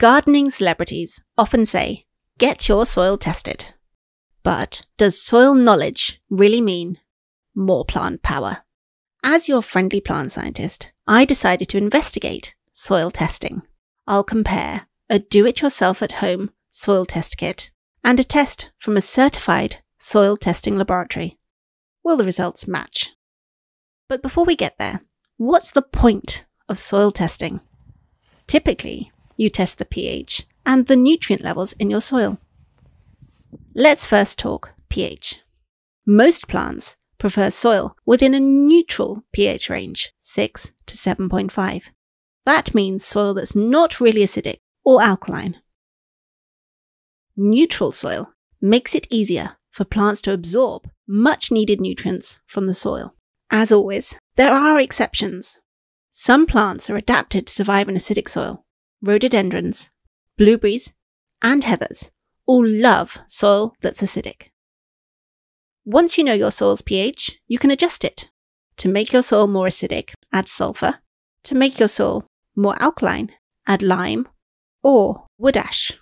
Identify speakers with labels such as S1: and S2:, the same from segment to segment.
S1: Gardening celebrities often say, get your soil tested. But does soil knowledge really mean more plant power? As your friendly plant scientist, I decided to investigate soil testing. I'll compare a do it yourself at home soil test kit and a test from a certified soil testing laboratory. Will the results match? But before we get there, what's the point of soil testing? Typically, you test the pH and the nutrient levels in your soil. Let's first talk pH. Most plants prefer soil within a neutral pH range, 6 to 7.5. That means soil that's not really acidic or alkaline. Neutral soil makes it easier for plants to absorb much needed nutrients from the soil. As always, there are exceptions. Some plants are adapted to survive in acidic soil. Rhododendrons, blueberries, and heathers all love soil that's acidic. Once you know your soil's pH, you can adjust it. To make your soil more acidic, add sulfur. To make your soil more alkaline, add lime or wood ash.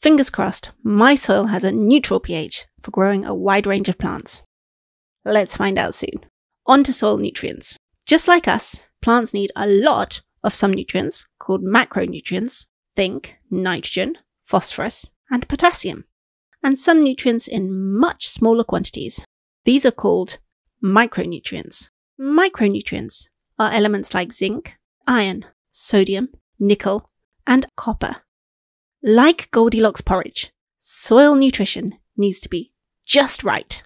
S1: Fingers crossed, my soil has a neutral pH for growing a wide range of plants. Let's find out soon. On to soil nutrients. Just like us, plants need a lot of some nutrients called macronutrients. Think nitrogen, phosphorus, and potassium, and some nutrients in much smaller quantities. These are called micronutrients. Micronutrients are elements like zinc, iron, sodium, nickel, and copper. Like Goldilocks porridge, soil nutrition needs to be just right.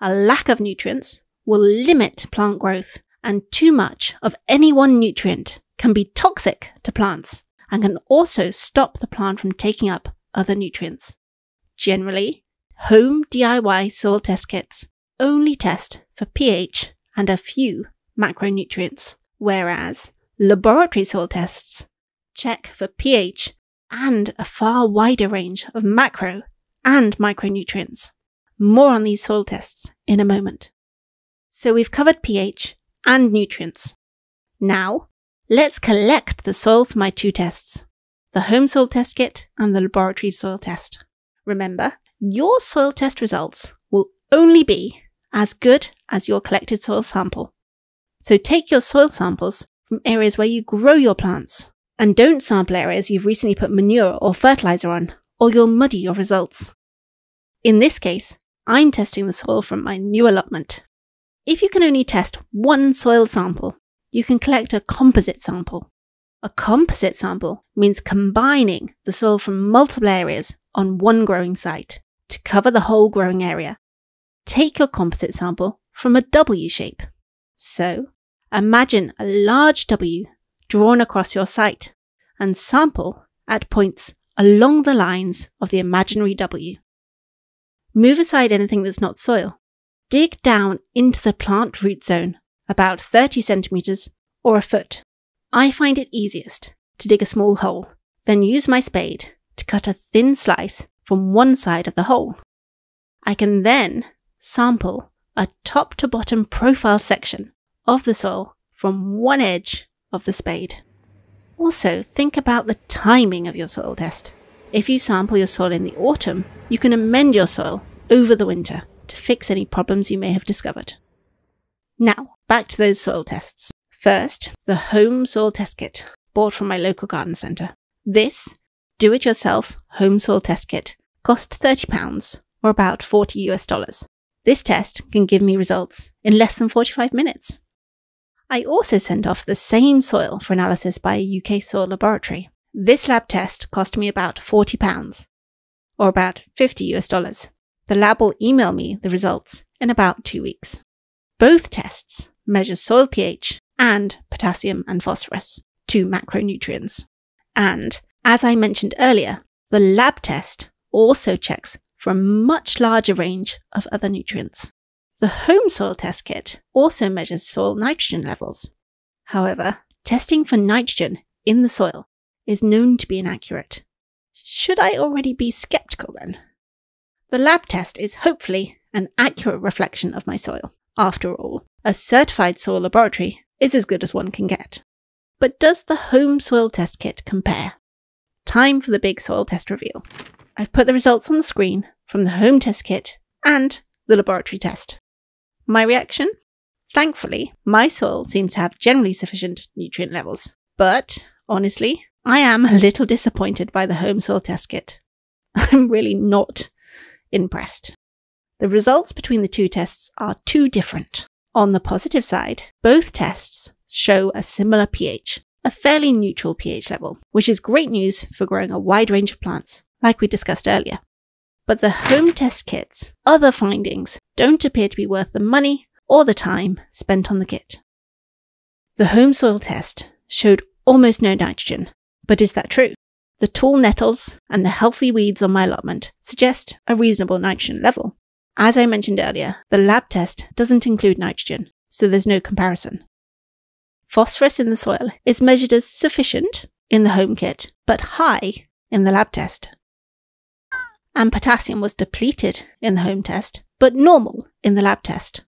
S1: A lack of nutrients will limit plant growth, and too much of any one nutrient can be toxic to plants and can also stop the plant from taking up other nutrients. Generally, home DIY soil test kits only test for pH and a few macronutrients, whereas laboratory soil tests check for pH and a far wider range of macro and micronutrients. More on these soil tests in a moment. So we've covered pH and nutrients. Now, let's collect the soil for my two tests the home soil test kit and the laboratory soil test. Remember, your soil test results will only be as good as your collected soil sample. So take your soil samples from areas where you grow your plants and don't sample areas you've recently put manure or fertilizer on, or you'll muddy your results. In this case, I'm testing the soil from my new allotment. If you can only test one soil sample, you can collect a composite sample. A composite sample means combining the soil from multiple areas on one growing site to cover the whole growing area. Take your composite sample from a W shape. So, imagine a large W drawn across your site and sample at points along the lines of the imaginary W. Move aside anything that's not soil. Dig down into the plant root zone about 30 centimetres or a foot. I find it easiest to dig a small hole, then use my spade to cut a thin slice from one side of the hole. I can then sample a top to bottom profile section of the soil from one edge of the spade. Also, think about the timing of your soil test. If you sample your soil in the autumn, you can amend your soil over the winter to fix any problems you may have discovered. Now, back to those soil tests. First, the home soil test kit, bought from my local garden centre. This do it yourself home soil test kit cost £30 or about 40 US dollars. This test can give me results in less than 45 minutes. I also sent off the same soil for analysis by a UK soil laboratory. This lab test cost me about £40 or about 50 US dollars. The lab will email me the results in about two weeks. Both tests measure soil pH and potassium and phosphorus, two macronutrients. And as I mentioned earlier, the lab test also checks for a much larger range of other nutrients. The home soil test kit also measures soil nitrogen levels. However, testing for nitrogen in the soil is known to be inaccurate. Should I already be skeptical then? The lab test is hopefully an accurate reflection of my soil. After all, a certified soil laboratory is as good as one can get. But does the home soil test kit compare? time for the big soil test reveal. I've put the results on the screen from the home test kit and the laboratory test. My reaction? Thankfully, my soil seems to have generally sufficient nutrient levels. But, honestly, I am a little disappointed by the home soil test kit. I'm really not impressed. The results between the two tests are too different. On the positive side, both tests show a similar pH, a fairly neutral pH level, which is great news for growing a wide range of plants, like we discussed earlier. But the home test kit's other findings don't appear to be worth the money or the time spent on the kit. The home soil test showed almost no nitrogen, but is that true? The tall nettles and the healthy weeds on my allotment suggest a reasonable nitrogen level. As I mentioned earlier, the lab test doesn't include nitrogen, so there's no comparison. Phosphorus in the soil is measured as sufficient in the home kit, but high in the lab test. And potassium was depleted in the home test, but normal in the lab test.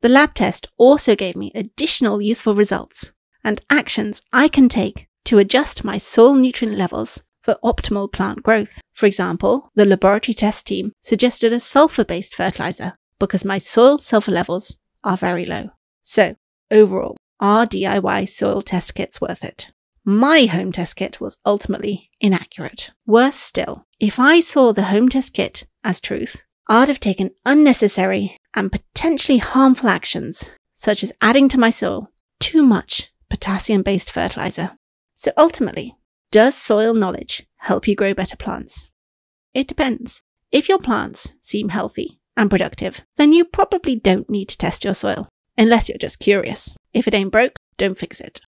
S1: The lab test also gave me additional useful results and actions I can take to adjust my soil nutrient levels for optimal plant growth. For example, the laboratory test team suggested a sulfur based fertilizer because my soil sulfur levels are very low. So, overall, are DIY soil test kits worth it? My home test kit was ultimately inaccurate. Worse still, if I saw the home test kit as truth, I'd have taken unnecessary and potentially harmful actions, such as adding to my soil too much potassium based fertilizer. So ultimately, does soil knowledge help you grow better plants? It depends. If your plants seem healthy and productive, then you probably don't need to test your soil, unless you're just curious. If it ain't broke, don't fix it.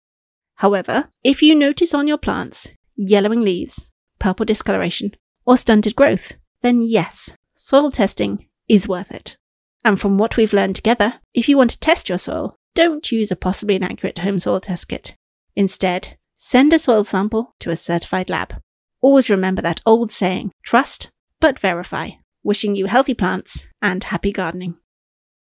S1: However, if you notice on your plants yellowing leaves, purple discoloration, or stunted growth, then yes, soil testing is worth it. And from what we've learned together, if you want to test your soil, don't use a possibly inaccurate home soil test kit. Instead, send a soil sample to a certified lab. Always remember that old saying trust but verify. Wishing you healthy plants and happy gardening.